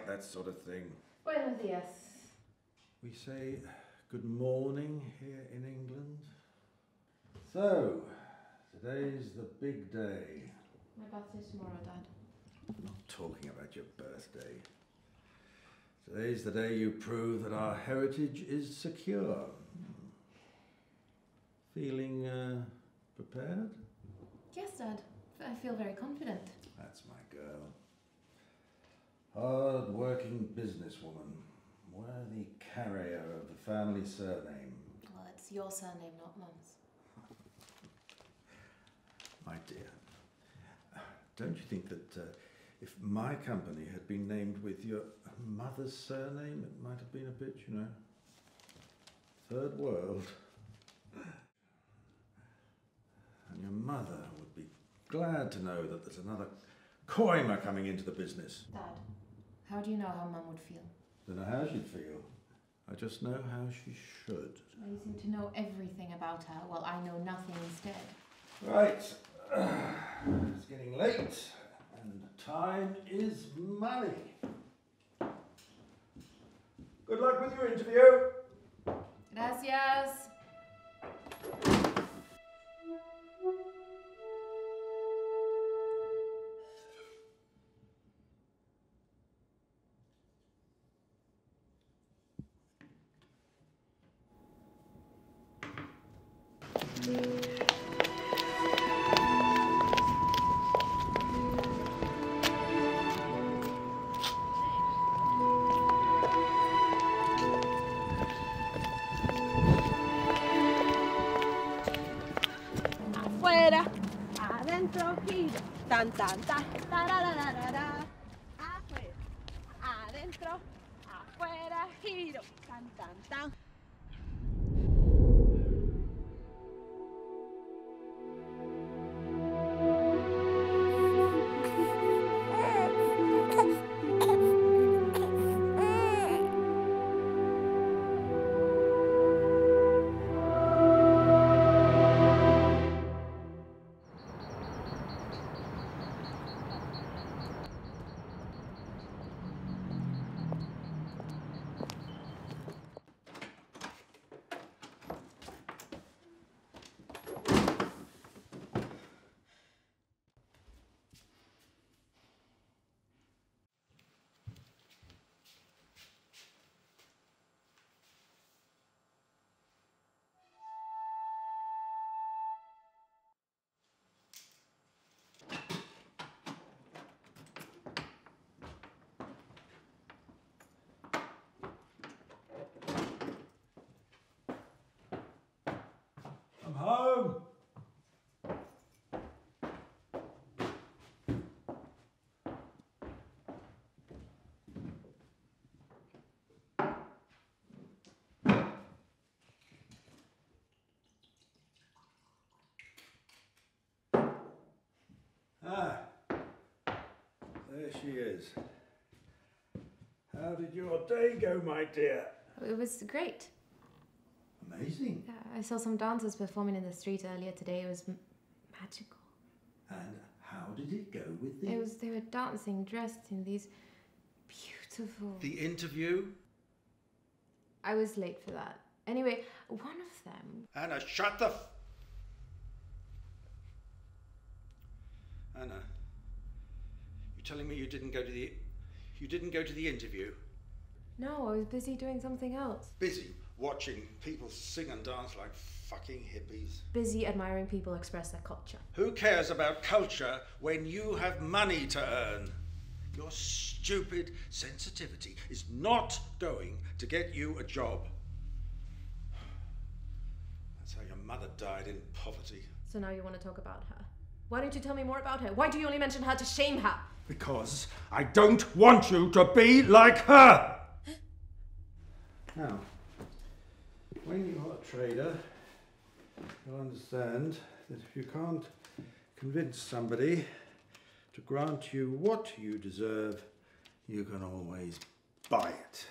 like that sort of thing. Buenos dias. We say good morning here in England. So, today's the big day. My birthday's tomorrow, Dad. I'm not talking about your birthday. Today's the day you prove that our heritage is secure. Feeling uh, prepared? Yes, Dad. I feel very confident. That's my girl. Hard working businesswoman, worthy carrier of the family surname. Well, it's your surname, not Mum's. My dear, don't you think that uh, if my company had been named with your mother's surname, it might have been a bit, you know, third world? And your mother would be glad to know that there's another Koima coming into the business. Dad, how do you know how Mum would feel? Don't know how she'd feel. I just know how she should. Well, you seem to know everything about her, while I know nothing instead. Right. It's getting late, and time is money. Good luck with your interview. Gracias. Afuera, adentro, giro. Tan, tan, tan. tararararara. Afuera, adentro, afuera, giro. Tan, tan, tan. There she is. How did your day go, my dear? It was great. Amazing. Yeah, I saw some dancers performing in the street earlier today. It was m- magical. And how did it go with the It was they were dancing dressed in these beautiful. the interview? I was late for that. Anyway, one of them. Anna, shut the. F- Anna, you telling me you didn't go to the, you didn't go to the interview? No, I was busy doing something else. Busy watching people sing and dance like fucking hippies. Busy admiring people express their culture. Who cares about culture when you have money to earn? Your stupid sensitivity is not going to get you a job. That's how your mother died in poverty. So now you want to talk about her. Why don't you tell me more about her? Why do you only mention her to shame her? Because I don't want you to be like her! Now, when you're a trader, you'll understand that if you can't convince somebody to grant you what you deserve, you can always buy it.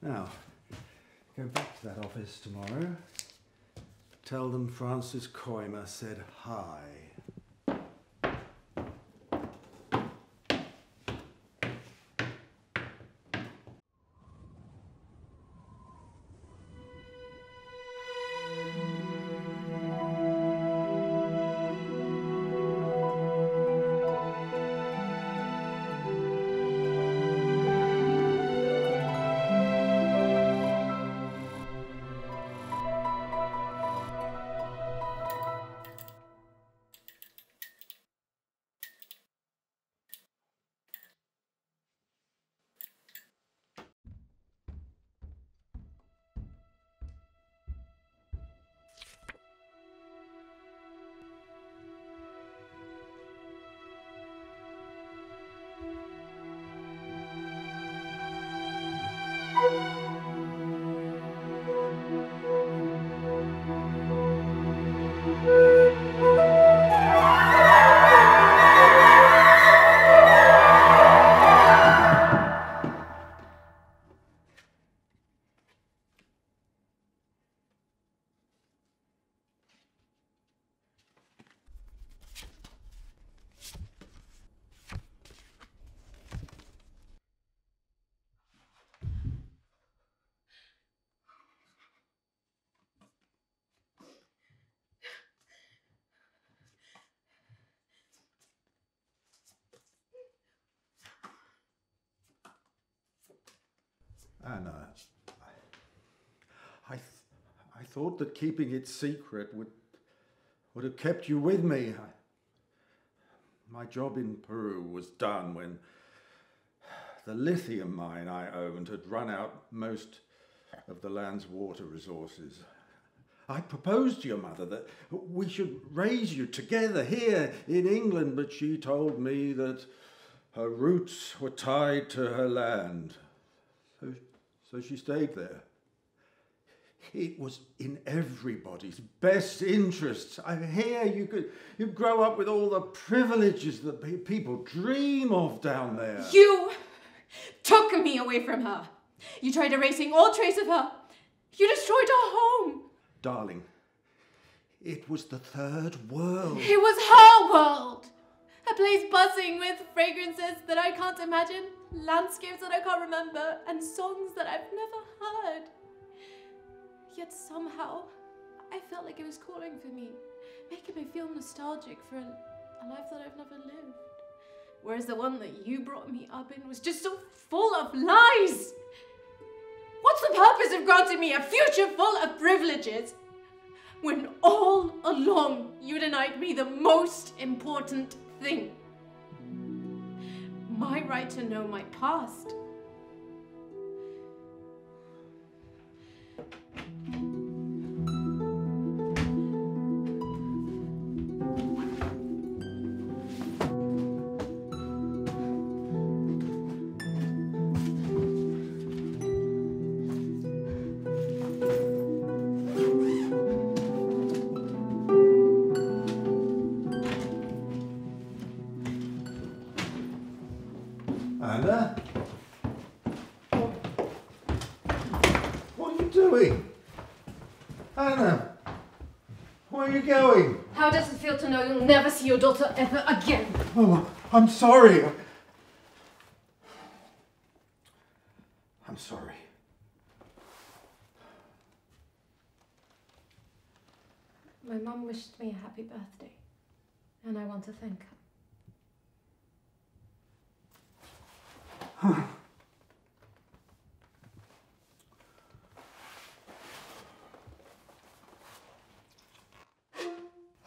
Now, go back to that office tomorrow. Tell them Francis Koimer said hi. Anna, uh, I, th- I thought that keeping it secret would, would have kept you with me. I, my job in Peru was done when the lithium mine I owned had run out most of the land's water resources. I proposed to your mother that we should raise you together here in England, but she told me that her roots were tied to her land. So, so she stayed there. It was in everybody's best interests. I hear you could you grow up with all the privileges that pe- people dream of down there. You took me away from her. You tried erasing all trace of her. You destroyed her home. Darling, it was the third world. It was her world. A place buzzing with fragrances that I can't imagine, landscapes that I can't remember, and songs that I've never heard. Yet somehow, I felt like it was calling for me, making me feel nostalgic for a, a life that I've never lived. Whereas the one that you brought me up in was just so full of lies. What's the purpose of granting me a future full of privileges when all along you denied me the most important thing? My right to know my past. Never see your daughter ever again? Oh, I'm sorry. I'm sorry. My mum wished me a happy birthday, and I want to thank her.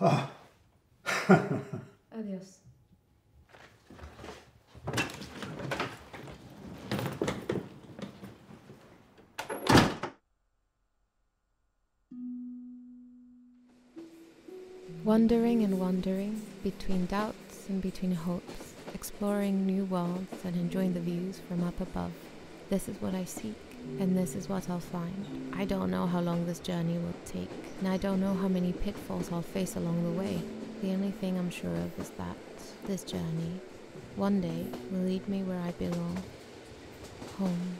Ah. Adios. Wandering and wandering between doubts and between hopes, exploring new worlds and enjoying the views from up above. This is what I seek, and this is what I'll find. I don't know how long this journey will take, and I don't know how many pitfalls I'll face along the way. The only thing I'm sure of is that this journey, one day, will lead me where I belong home.